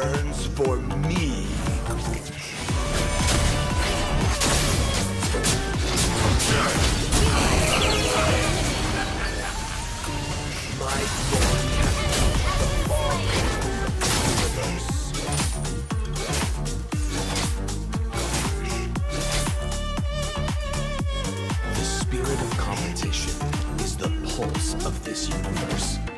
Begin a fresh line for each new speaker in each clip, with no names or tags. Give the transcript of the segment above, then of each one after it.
burns for me. My sword The spirit of competition is the pulse of this universe.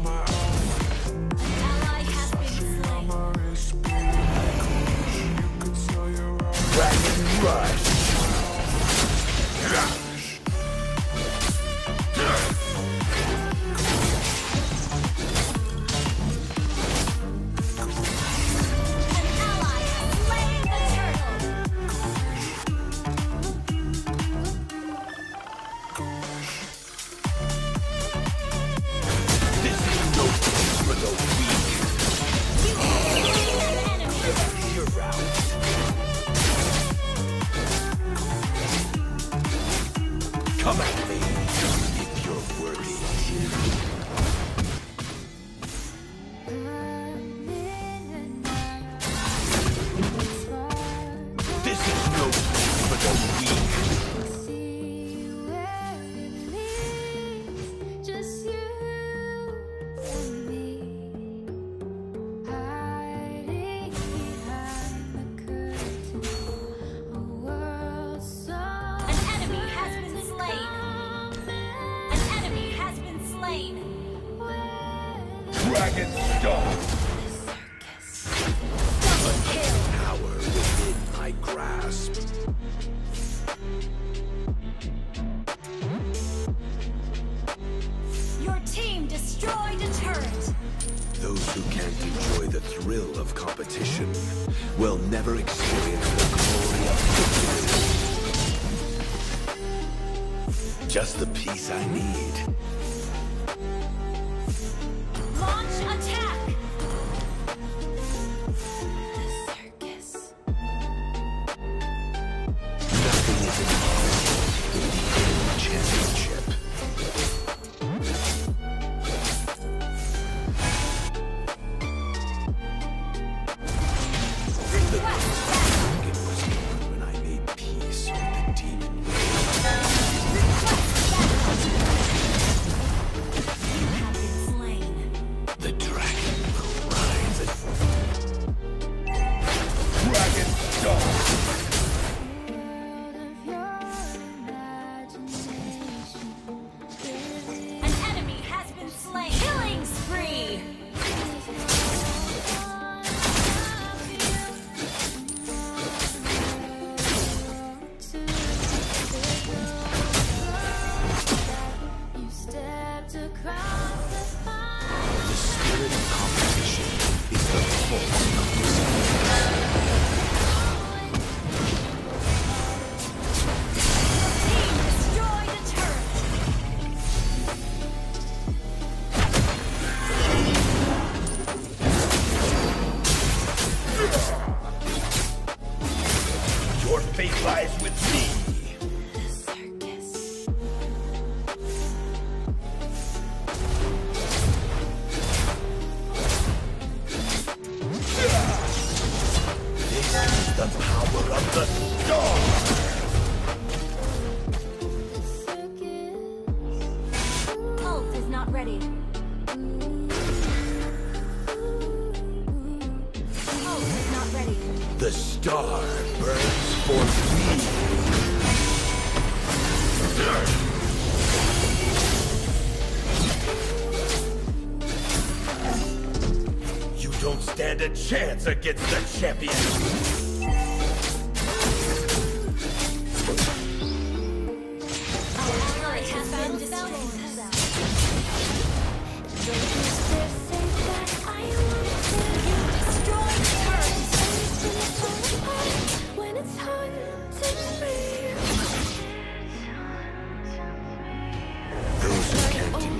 dragon Those who can't enjoy the thrill of competition will never experience the glory of victory. Just the peace I need.
Launch attack! ready. Not ready.
The star burns for me. You don't stand a chance against the champion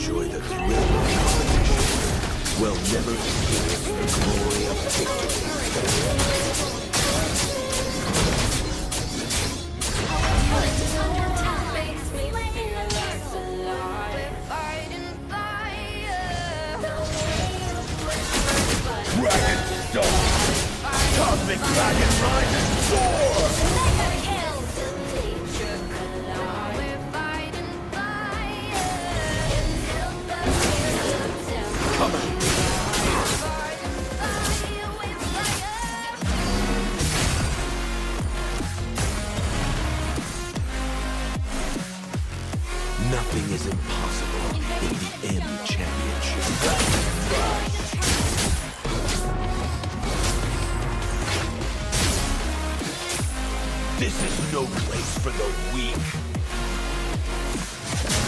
enjoy the thrill of competition will never experience the glory of victory. Cosmic Dragon Riders soar. This is no place for the weak.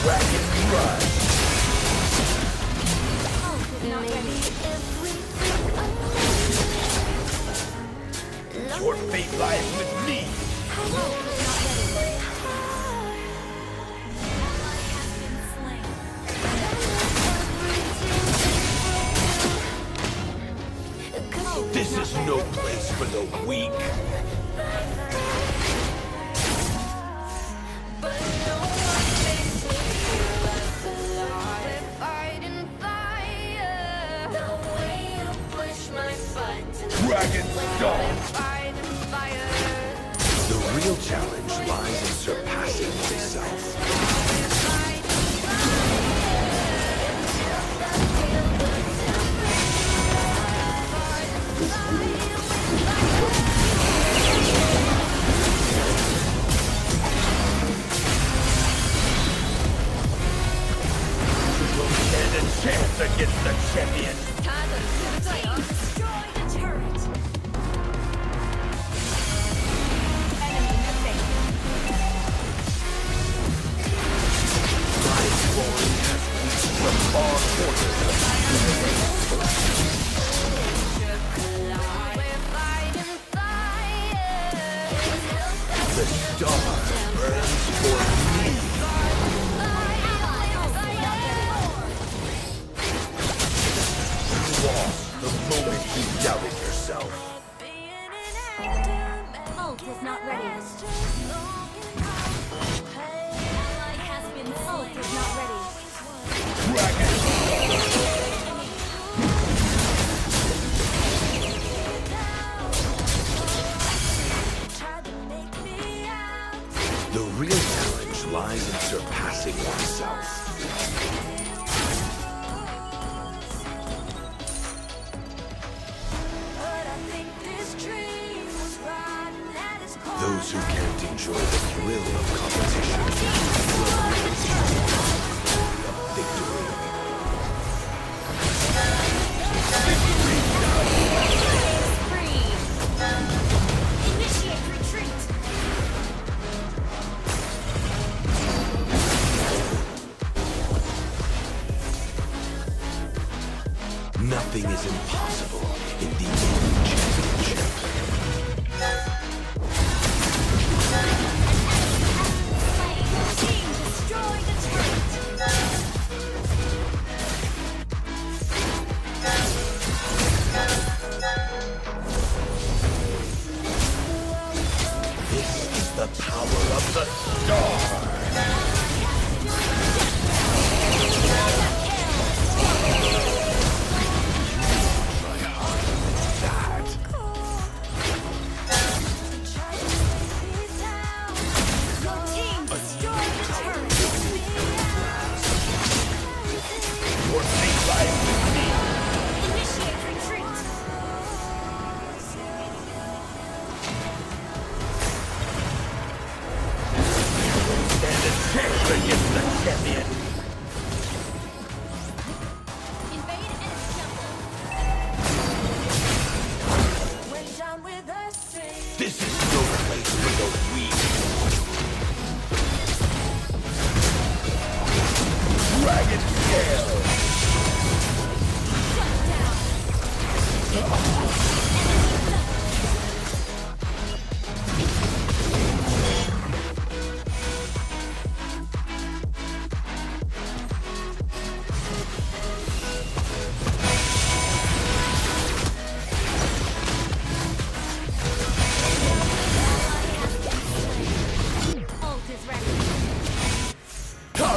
Dragon Crush! Your fate lies with me! This is no place for the weak.
The
real challenge lies in surpassing oneself.
Ult is not ready. Ally has been Ult is not ready.
The real challenge lies in surpassing oneself. Those who can't enjoy the thrill of competition. Nothing is impossible the power of the star.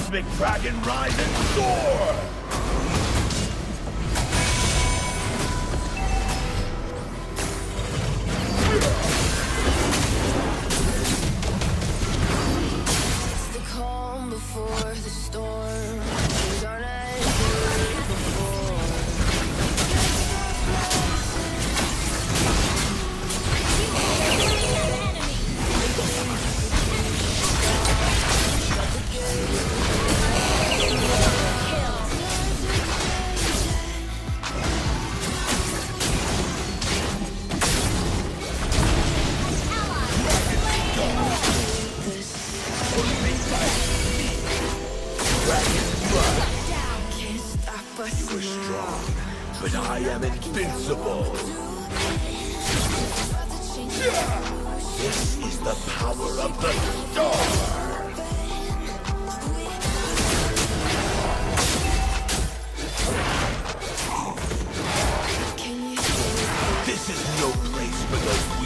Cosmic Dragon Rise and Soar! You
now.
strong, but I am invincible. This is the power of the star! This is no place for the